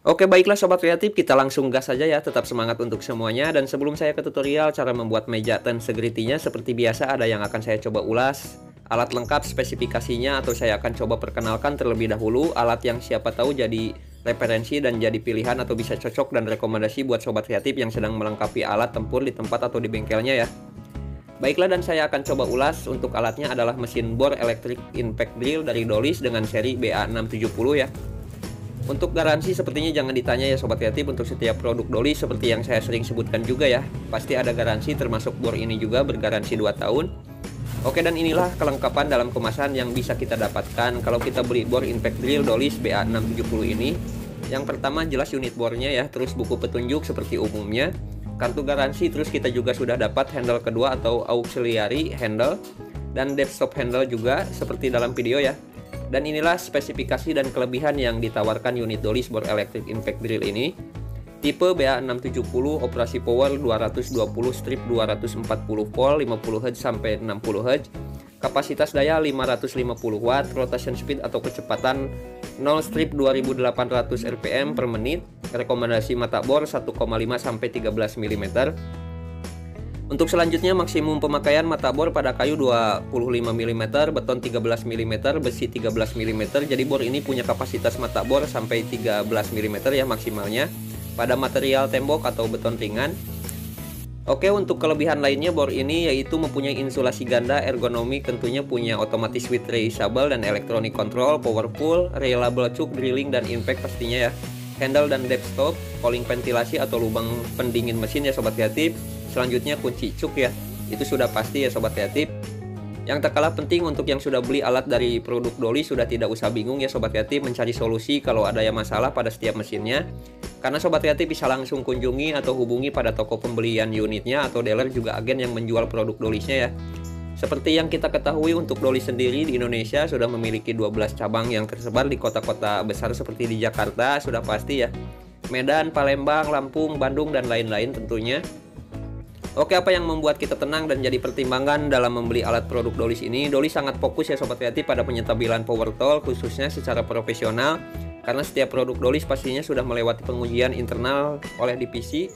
Oke baiklah sobat kreatif kita langsung gas saja ya. Tetap semangat untuk semuanya. Dan sebelum saya ke tutorial cara membuat meja ten segritinya seperti biasa ada yang akan saya coba ulas. Alat lengkap spesifikasinya atau saya akan coba perkenalkan terlebih dahulu. Alat yang siapa tahu jadi referensi dan jadi pilihan atau bisa cocok dan rekomendasi buat sobat kreatif yang sedang melengkapi alat tempur di tempat atau di bengkelnya ya. Baiklah dan saya akan coba ulas. Untuk alatnya adalah mesin bor electric impact drill dari Dolis dengan seri BA670 ya untuk garansi sepertinya jangan ditanya ya sobat kreatif untuk setiap produk Doli seperti yang saya sering sebutkan juga ya. Pasti ada garansi termasuk bor ini juga bergaransi 2 tahun. Oke dan inilah kelengkapan dalam kemasan yang bisa kita dapatkan kalau kita beli bor impact drill Dolis BA670 ini. Yang pertama jelas unit bornya ya, terus buku petunjuk seperti umumnya, kartu garansi, terus kita juga sudah dapat handle kedua atau auxiliary handle dan desktop handle juga seperti dalam video ya. Dan inilah spesifikasi dan kelebihan yang ditawarkan unit Dolis bor electric impact drill ini. Tipe BA670 operasi power 220 strip 240 volt 50 Hz sampai 60 Hz. Kapasitas daya 550 watt, rotation speed atau kecepatan 0 strip 2800 rpm per menit. Rekomendasi mata bor 1,5 sampai 13 mm untuk selanjutnya maksimum pemakaian mata bor pada kayu 25 mm, beton 13 mm, besi 13 mm. Jadi bor ini punya kapasitas mata bor sampai 13 mm ya maksimalnya pada material tembok atau beton ringan. Oke, untuk kelebihan lainnya bor ini yaitu mempunyai insulasi ganda, ergonomi tentunya punya otomatis with reusable dan electronic control, powerful, reliable choke drilling dan impact pastinya ya. Handle dan depth stop, cooling ventilasi atau lubang pendingin mesin ya sobat kreatif Selanjutnya kunci cuk ya. Itu sudah pasti ya sobat kreatif. Yang tak kalah penting untuk yang sudah beli alat dari produk Doli sudah tidak usah bingung ya sobat kreatif mencari solusi kalau ada yang masalah pada setiap mesinnya. Karena sobat kreatif bisa langsung kunjungi atau hubungi pada toko pembelian unitnya atau dealer juga agen yang menjual produk Dolisnya ya. Seperti yang kita ketahui untuk Doli sendiri di Indonesia sudah memiliki 12 cabang yang tersebar di kota-kota besar seperti di Jakarta sudah pasti ya. Medan, Palembang, Lampung, Bandung dan lain-lain tentunya. Oke, apa yang membuat kita tenang dan jadi pertimbangan dalam membeli alat produk Dolis ini? Dolis sangat fokus ya sobat kreatif pada penyetabilan power tool khususnya secara profesional karena setiap produk Dolis pastinya sudah melewati pengujian internal oleh divisi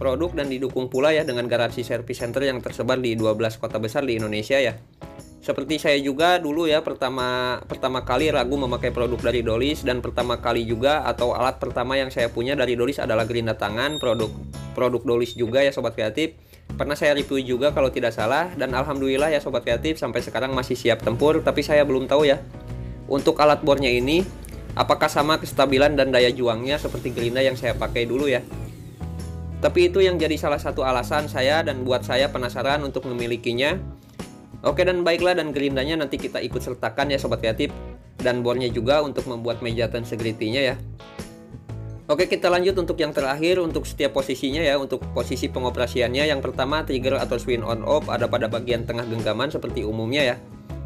produk dan didukung pula ya dengan garansi service center yang tersebar di 12 kota besar di Indonesia ya. Seperti saya juga dulu ya pertama pertama kali ragu memakai produk dari Dolis dan pertama kali juga atau alat pertama yang saya punya dari Dolis adalah gerinda tangan produk produk Dolis juga ya sobat kreatif. Pernah saya review juga kalau tidak salah dan alhamdulillah ya sobat kreatif sampai sekarang masih siap tempur tapi saya belum tahu ya. Untuk alat bornya ini apakah sama kestabilan dan daya juangnya seperti gerinda yang saya pakai dulu ya tapi itu yang jadi salah satu alasan saya dan buat saya penasaran untuk memilikinya. Oke dan baiklah dan gerindanya nanti kita ikut sertakan ya sobat kreatif. Dan bornya juga untuk membuat meja ten segritinya ya. Oke kita lanjut untuk yang terakhir untuk setiap posisinya ya untuk posisi pengoperasiannya. Yang pertama trigger atau swing on off ada pada bagian tengah genggaman seperti umumnya ya.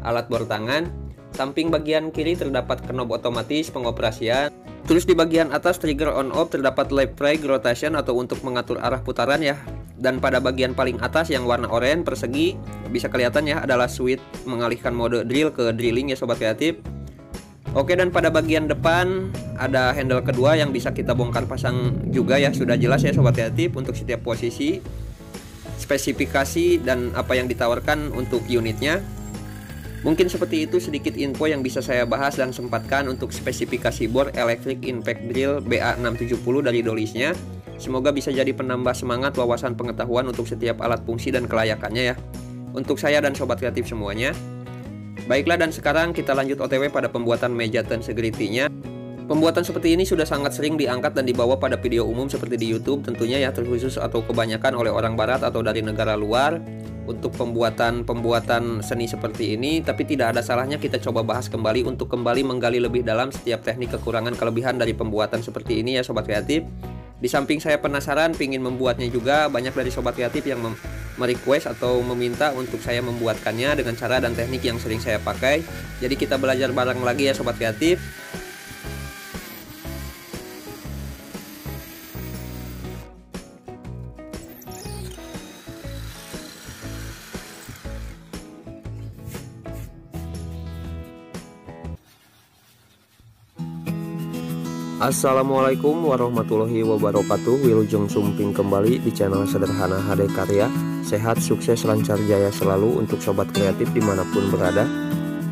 Alat bor tangan samping bagian kiri terdapat knob otomatis pengoperasian terus di bagian atas trigger on off terdapat left right rotation atau untuk mengatur arah putaran ya. Dan pada bagian paling atas yang warna oranye persegi bisa kelihatan ya adalah switch mengalihkan mode drill ke drilling ya sobat kreatif. Oke dan pada bagian depan ada handle kedua yang bisa kita bongkar pasang juga ya. Sudah jelas ya sobat kreatif untuk setiap posisi spesifikasi dan apa yang ditawarkan untuk unitnya Mungkin seperti itu sedikit info yang bisa saya bahas dan sempatkan untuk spesifikasi bor Electric Impact Drill BA670 dari dolisnya. Semoga bisa jadi penambah semangat wawasan pengetahuan untuk setiap alat fungsi dan kelayakannya ya. Untuk saya dan sobat kreatif semuanya. Baiklah dan sekarang kita lanjut OTW pada pembuatan meja ten segritinya. Pembuatan seperti ini sudah sangat sering diangkat dan dibawa pada video umum seperti di YouTube tentunya ya terkhusus atau kebanyakan oleh orang barat atau dari negara luar untuk pembuatan-pembuatan seni seperti ini tapi tidak ada salahnya kita coba bahas kembali untuk kembali menggali lebih dalam setiap teknik kekurangan kelebihan dari pembuatan seperti ini ya sobat kreatif di samping saya penasaran pingin membuatnya juga banyak dari sobat kreatif yang merequest atau meminta untuk saya membuatkannya dengan cara dan teknik yang sering saya pakai. Jadi kita belajar bareng lagi ya sobat kreatif. Assalamualaikum warahmatullahi wabarakatuh. Wilujeng Sumping kembali di channel Sederhana HD Karya. Sehat, sukses, lancar, jaya selalu untuk sobat kreatif di mana pun berada.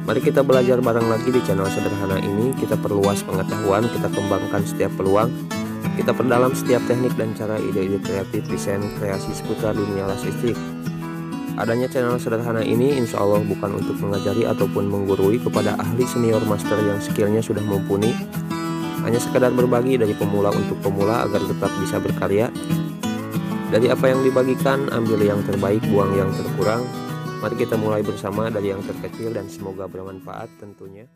Mari kita belajar bareng lagi di channel Sederhana ini. Kita perluas pengetahuan, kita kembangkan setiap peluang. Kita perdalam setiap teknik dan cara ide-ide kreatif desain kreasi seputar dunia las listrik Adanya channel sederhana ini insya Allah bukan untuk mengajari ataupun menggurui kepada ahli senior master yang skillnya sudah mumpuni hanya sekadar berbagi dari pemula untuk pemula agar tetap bisa berkarya. Dari apa yang dibagikan, ambil yang terbaik, buang yang terkurang. Mari kita mulai bersama dari yang terkecil dan semoga bermanfaat tentunya.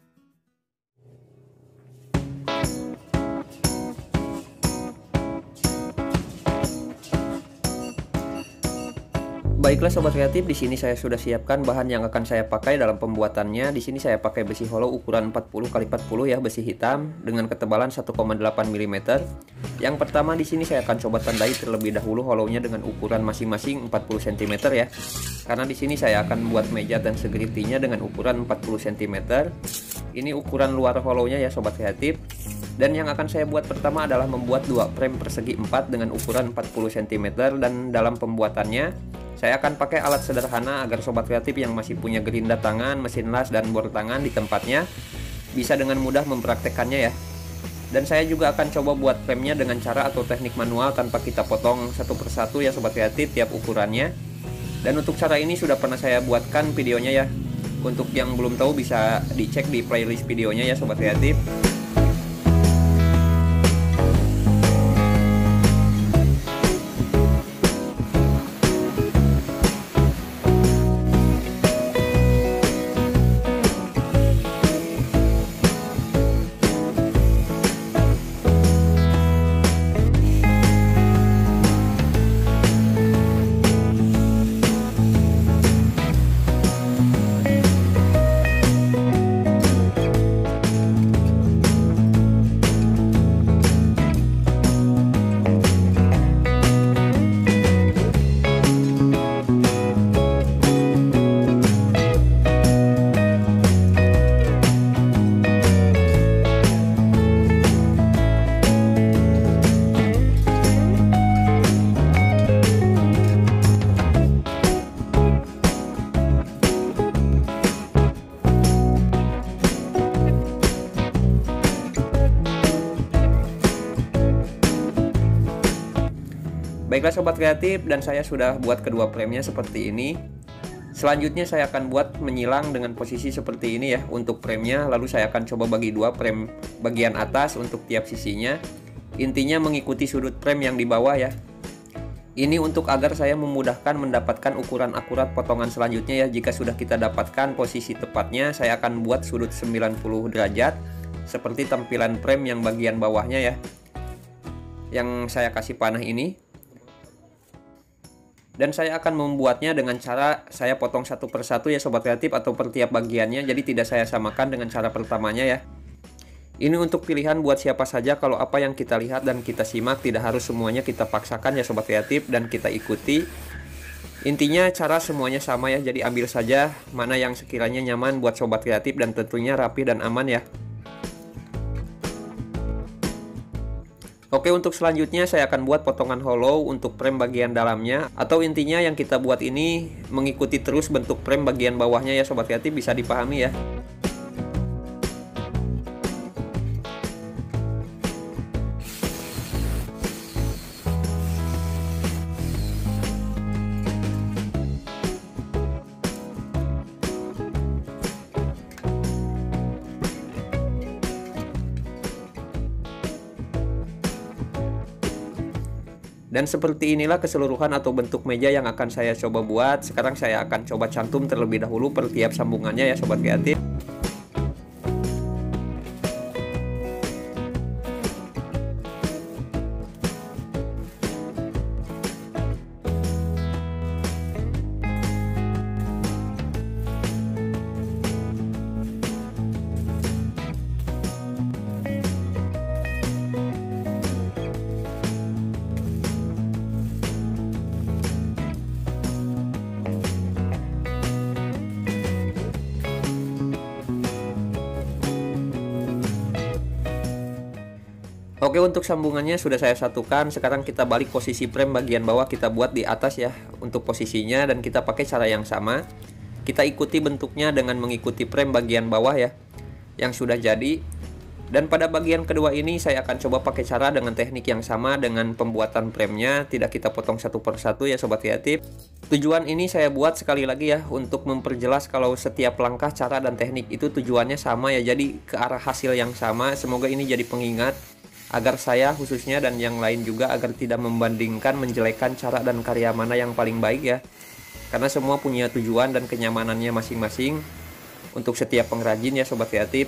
Baiklah sobat kreatif, di sini saya sudah siapkan bahan yang akan saya pakai dalam pembuatannya. Di sini saya pakai besi hollow ukuran 40 x 40 ya, besi hitam dengan ketebalan 1,8 mm. Yang pertama di sini saya akan coba tandai terlebih dahulu hollownya dengan ukuran masing-masing 40 cm ya. Karena di sini saya akan membuat meja dan segeritinya dengan ukuran 40 cm. Ini ukuran luar hollownya ya sobat kreatif. Dan yang akan saya buat pertama adalah membuat dua frame persegi 4 dengan ukuran 40 cm dan dalam pembuatannya saya akan pakai alat sederhana agar sobat kreatif yang masih punya gerinda tangan, mesin las, dan bor tangan di tempatnya bisa dengan mudah mempraktekannya ya. Dan saya juga akan coba buat frame-nya dengan cara atau teknik manual tanpa kita potong satu persatu ya sobat kreatif tiap ukurannya. Dan untuk cara ini sudah pernah saya buatkan videonya ya. Untuk yang belum tahu bisa dicek di playlist videonya ya sobat kreatif. Baiklah sobat kreatif dan saya sudah buat kedua frame-nya seperti ini. Selanjutnya saya akan buat menyilang dengan posisi seperti ini ya untuk frame-nya. Lalu saya akan coba bagi dua frame bagian atas untuk tiap sisinya. Intinya mengikuti sudut frame yang di bawah ya. Ini untuk agar saya memudahkan mendapatkan ukuran akurat potongan selanjutnya ya. Jika sudah kita dapatkan posisi tepatnya, saya akan buat sudut 90 derajat seperti tampilan frame yang bagian bawahnya ya. Yang saya kasih panah ini dan saya akan membuatnya dengan cara saya potong satu persatu ya sobat kreatif atau per tiap bagiannya. Jadi tidak saya samakan dengan cara pertamanya ya. Ini untuk pilihan buat siapa saja. Kalau apa yang kita lihat dan kita simak tidak harus semuanya kita paksakan ya sobat kreatif dan kita ikuti. Intinya cara semuanya sama ya. Jadi ambil saja mana yang sekiranya nyaman buat sobat kreatif dan tentunya rapi dan aman ya Oke untuk selanjutnya saya akan buat potongan hollow untuk frame bagian dalamnya. Atau intinya yang kita buat ini mengikuti terus bentuk frame bagian bawahnya ya sobat kreatif bisa dipahami ya Dan seperti inilah keseluruhan atau bentuk meja yang akan saya coba buat. Sekarang saya akan coba cantum terlebih dahulu per tiap sambungannya ya sobat kreatif. Oke untuk sambungannya sudah saya satukan. Sekarang kita balik posisi frame bagian bawah kita buat di atas ya Untuk posisinya. Dan kita pakai cara yang sama. Kita ikuti bentuknya dengan mengikuti frame bagian bawah ya Yang sudah jadi. Dan pada bagian kedua ini saya akan coba pakai cara dengan teknik yang sama dengan pembuatan framenya. Tidak kita potong satu persatu ya Sobat Kreatif. Tujuan ini saya buat sekali lagi ya Untuk memperjelas kalau setiap langkah cara dan teknik itu tujuannya sama ya. Jadi ke arah hasil yang sama. Semoga ini jadi pengingat Agar saya khususnya dan yang lain juga agar tidak membandingkan menjelekkan cara dan karya mana yang paling baik ya. Karena semua punya tujuan dan kenyamanannya masing-masing. Untuk setiap pengrajin ya Sobat Kreatif.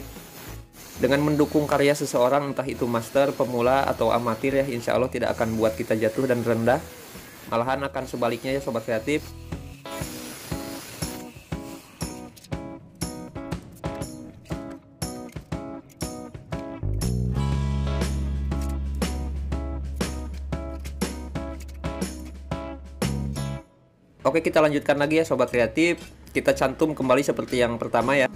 Dengan mendukung karya seseorang entah itu master, pemula, atau amatir ya insya Allah tidak akan buat kita jatuh dan rendah. Malahan akan sebaliknya ya sobat kreatif Oke kita lanjutkan lagi ya sobat kreatif. Kita cantum kembali seperti yang pertama ya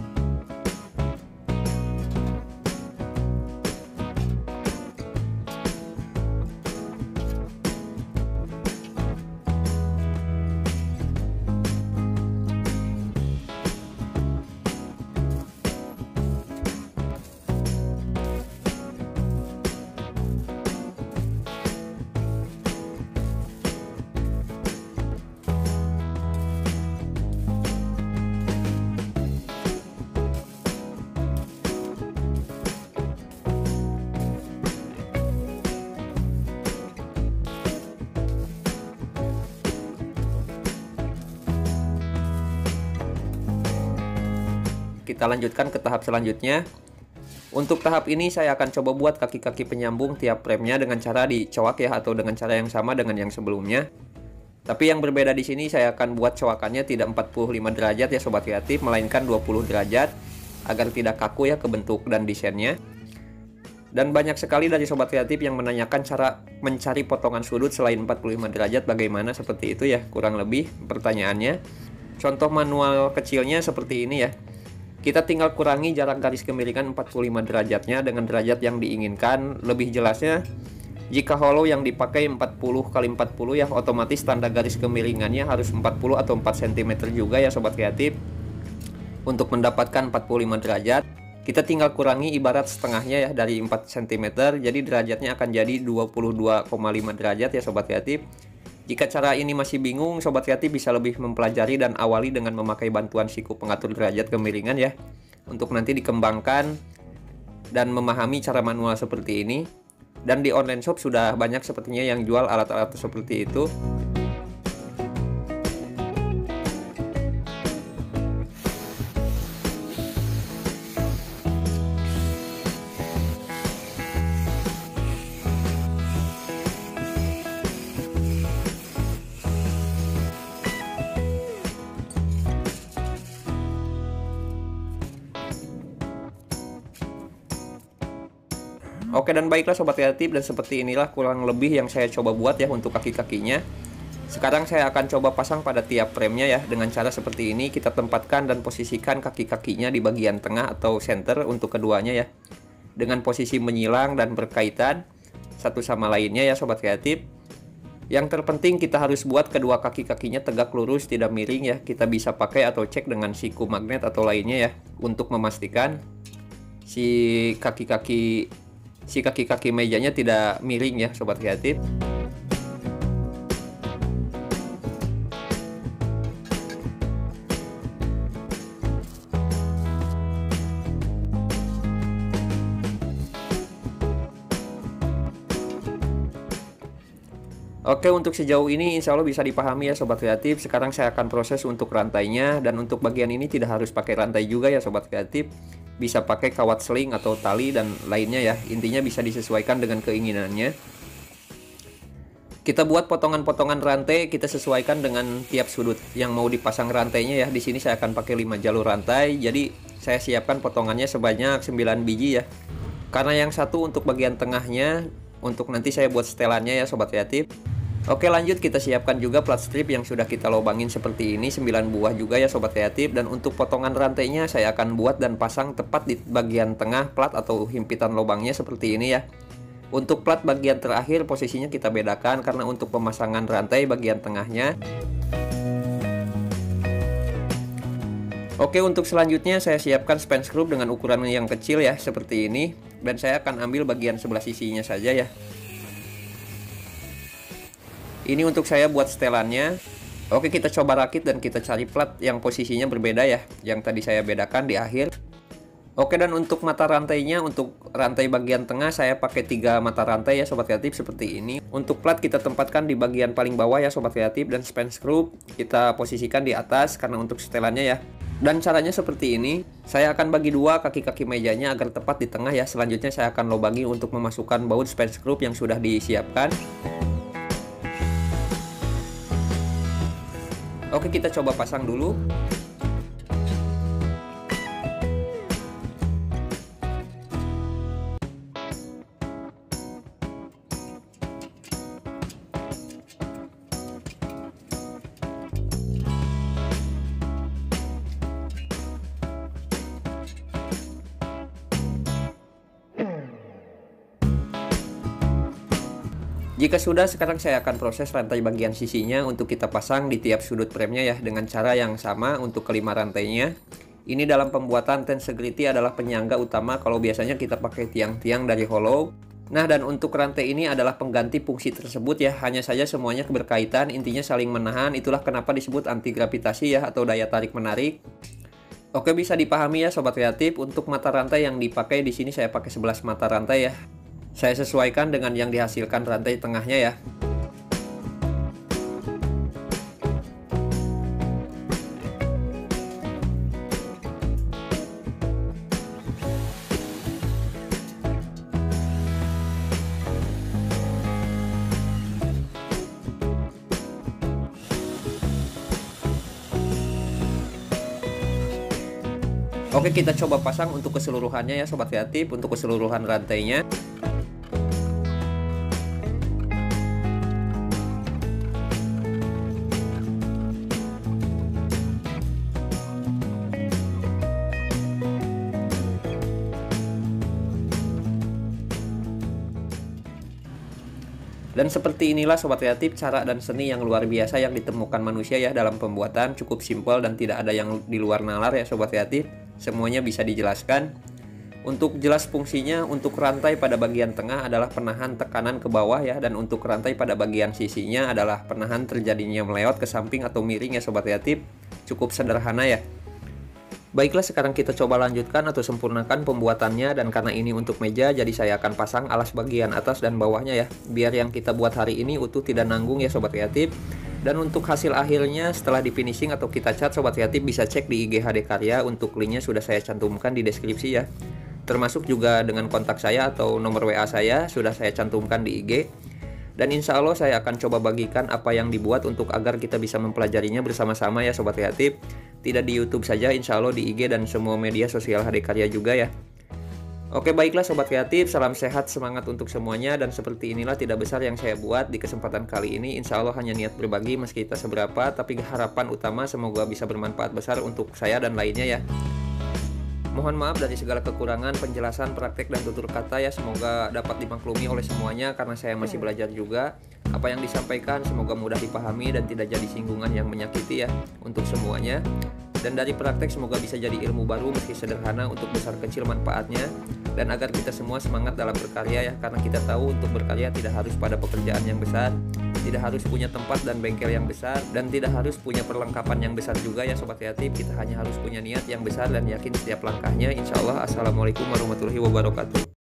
kita lanjutkan ke tahap selanjutnya untuk tahap ini saya akan coba buat kaki-kaki penyambung tiap premnya dengan cara dicoak ya atau dengan cara yang sama dengan yang sebelumnya. Tapi yang berbeda di sini saya akan buat coakannya tidak 45 derajat ya sobat kreatif melainkan 20 derajat agar tidak kaku ya ke bentuk dan desainnya. Dan banyak sekali dari sobat kreatif yang menanyakan cara mencari potongan sudut selain 45 derajat bagaimana seperti itu ya kurang lebih pertanyaannya. Contoh manual kecilnya seperti ini ya. Kita tinggal kurangi jarak garis kemiringan 45 derajatnya dengan derajat yang diinginkan. Lebih jelasnya, jika hollow yang dipakai 40 kali 40 ya otomatis tanda garis kemiringannya harus 40 atau 4 cm juga ya sobat kreatif. Untuk mendapatkan 45 derajat, kita tinggal kurangi ibarat setengahnya ya dari 4 cm, jadi derajatnya akan jadi 22,5 derajat ya sobat kreatif. Jika cara ini masih bingung, Sobat Kreatif bisa lebih mempelajari dan awali dengan memakai bantuan siku pengatur derajat kemiringan ya. Untuk nanti dikembangkan dan memahami cara manual seperti ini. Dan di online shop sudah banyak sepertinya yang jual alat-alat seperti itu. Oke dan baiklah sobat kreatif dan seperti inilah kurang lebih yang saya coba buat ya untuk kaki-kakinya. Sekarang saya akan coba pasang pada tiap framenya ya dengan cara seperti ini kita tempatkan dan posisikan kaki-kakinya di bagian tengah atau center untuk keduanya ya. Dengan posisi menyilang dan berkaitan satu sama lainnya ya sobat kreatif. Yang terpenting kita harus buat kedua kaki-kakinya tegak lurus tidak miring ya. Kita bisa pakai atau cek dengan siku magnet atau lainnya ya untuk memastikan si kaki-kaki si kaki-kaki mejanya tidak miring ya sobat kreatif. Oke untuk sejauh ini insya Allah bisa dipahami ya Sobat Kreatif. Sekarang saya akan proses untuk rantainya Dan untuk bagian ini tidak harus pakai rantai juga ya Sobat Kreatif bisa pakai kawat seling atau tali dan lainnya ya. Intinya bisa disesuaikan dengan keinginannya. Kita buat potongan-potongan rantai kita sesuaikan dengan tiap sudut. Yang mau dipasang rantainya ya di sini saya akan pakai 5 jalur rantai. Jadi saya siapkan potongannya sebanyak 9 biji ya. Karena yang satu untuk bagian tengahnya untuk nanti saya buat setelannya ya sobat kreatif Oke lanjut. Kita siapkan juga plat strip yang sudah kita lubangin seperti ini. 9 buah juga ya sobat kreatif. Dan untuk potongan rantainya saya akan buat dan pasang tepat di bagian tengah plat atau himpitan lubangnya seperti ini ya. Untuk plat bagian terakhir posisinya kita bedakan karena untuk pemasangan rantai bagian tengahnya. Oke untuk selanjutnya saya siapkan span screw dengan ukuran yang kecil ya seperti ini. Dan saya akan ambil bagian sebelah sisinya saja ya ini untuk saya buat setelannya Oke kita coba rakit dan kita cari plat yang posisinya berbeda ya yang tadi saya bedakan di akhir Oke dan untuk mata rantainya untuk rantai bagian tengah saya pakai tiga mata rantai ya sobat kreatif seperti ini untuk plat kita tempatkan di bagian paling bawah ya sobat kreatif dan span screw kita posisikan di atas karena untuk setelannya ya dan caranya seperti ini, saya akan bagi dua kaki-kaki mejanya agar tepat di tengah ya. Selanjutnya saya akan lobangi untuk memasukkan baut span screw yang sudah disiapkan. Oke, kita coba pasang dulu. Jika sudah, sekarang saya akan proses rantai bagian sisinya untuk kita pasang di tiap sudut premnya ya dengan cara yang sama untuk kelima rantainya. Ini dalam pembuatan tensegrity adalah penyangga utama kalau biasanya kita pakai tiang-tiang dari hollow. Nah dan untuk rantai ini adalah pengganti fungsi tersebut ya, hanya saja semuanya berkaitan, intinya saling menahan, itulah kenapa disebut anti gravitasi ya atau daya tarik menarik. Oke bisa dipahami ya sobat kreatif, untuk mata rantai yang dipakai di sini saya pakai 11 mata rantai ya. Saya sesuaikan dengan yang dihasilkan rantai tengahnya ya. Oke kita coba pasang untuk keseluruhannya ya sobat kreatif untuk keseluruhan rantainya Dan seperti inilah sobat kreatif cara dan seni yang luar biasa yang ditemukan manusia ya dalam pembuatan cukup simpel dan tidak ada yang di luar nalar ya sobat kreatif. Semuanya bisa dijelaskan. Untuk jelas fungsinya untuk rantai pada bagian tengah adalah penahan tekanan ke bawah ya dan untuk rantai pada bagian sisinya adalah penahan terjadinya melewat ke samping atau miring ya sobat kreatif. Cukup sederhana ya. Baiklah sekarang kita coba lanjutkan atau sempurnakan pembuatannya. Dan karena ini untuk meja jadi saya akan pasang alas bagian atas dan bawahnya ya. Biar yang kita buat hari ini utuh tidak nanggung ya sobat kreatif. Dan untuk hasil akhirnya setelah di finishing atau kita cat sobat kreatif bisa cek di IG HD Karya. Untuk linknya sudah saya cantumkan di deskripsi ya. Termasuk juga dengan kontak saya atau nomor WA saya sudah saya cantumkan di IG dan insya Allah saya akan coba bagikan apa yang dibuat untuk agar kita bisa mempelajarinya bersama-sama ya sobat kreatif tidak di YouTube saja, insya Allah di IG dan semua media sosial HD Karya juga ya. Oke baiklah sobat kreatif, salam sehat, semangat untuk semuanya dan seperti inilah tidak besar yang saya buat di kesempatan kali ini. Insya Allah hanya niat berbagi meski kita seberapa, tapi harapan utama semoga bisa bermanfaat besar untuk saya dan lainnya ya. Mohon maaf dari segala kekurangan penjelasan, praktek, dan tutur kata ya semoga dapat dimaklumi oleh semuanya karena saya masih belajar juga. Apa yang disampaikan semoga mudah dipahami dan tidak jadi singgungan yang menyakiti ya untuk semuanya. Dan dari praktek semoga bisa jadi ilmu baru meski sederhana untuk besar kecil manfaatnya. Dan agar kita semua semangat dalam berkarya ya karena kita tahu untuk berkarya tidak harus pada pekerjaan yang besar tidak harus punya tempat dan bengkel yang besar dan tidak harus punya perlengkapan yang besar juga ya sobat kreatif. Kita hanya harus punya niat yang besar dan yakin setiap langkahnya. Insya Allah assalamualaikum warahmatullahi wabarakatuh